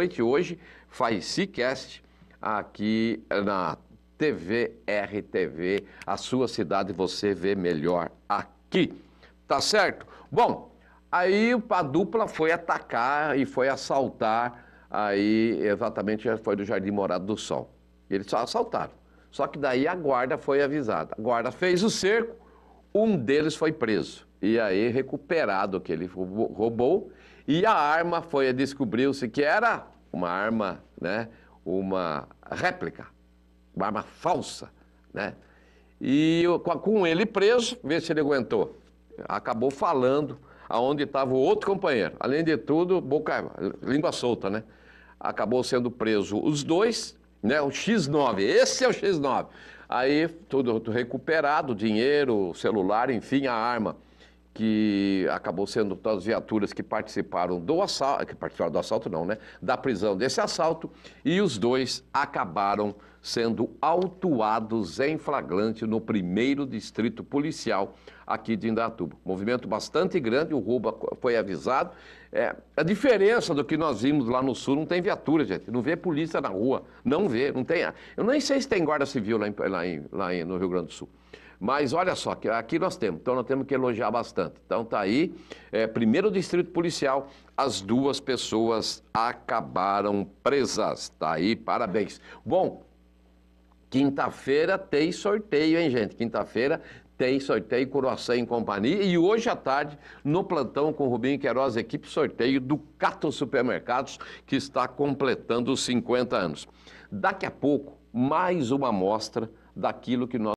noite, hoje, faz Cicast, aqui na TV RTV, a sua cidade você vê melhor aqui. Tá certo? Bom, aí a dupla foi atacar e foi assaltar, aí exatamente foi do Jardim Morado do Sol. Eles só assaltaram. Só que daí a guarda foi avisada. A guarda fez o cerco, um deles foi preso. E aí recuperado o que ele roubou. E a arma foi, descobriu-se que era uma arma, né? Uma réplica, uma arma falsa, né? E com ele preso, vê se ele aguentou. Acabou falando aonde estava o outro companheiro. Além de tudo, boca, língua solta, né? Acabou sendo preso os dois, né? O X9, esse é o X9. Aí tudo recuperado, dinheiro, celular, enfim, a arma que acabou sendo as viaturas que participaram do assalto, que participaram do assalto não, né? Da prisão desse assalto, e os dois acabaram sendo autuados em flagrante no primeiro distrito policial aqui de Indatuba. Movimento bastante grande, o roubo foi avisado. É, a diferença do que nós vimos lá no sul, não tem viatura, gente, não vê polícia na rua, não vê, não tem. Eu nem sei se tem guarda civil lá, em, lá, em, lá em, no Rio Grande do Sul. Mas olha só, aqui nós temos, então nós temos que elogiar bastante. Então tá aí, é, primeiro distrito policial, as duas pessoas acabaram presas. Tá aí, parabéns. Bom, quinta-feira tem sorteio, hein, gente? Quinta-feira tem sorteio Coroação em Companhia. E hoje à tarde, no plantão com Rubinho Queiroz, equipe sorteio do Cato Supermercados, que está completando os 50 anos. Daqui a pouco, mais uma amostra daquilo que nós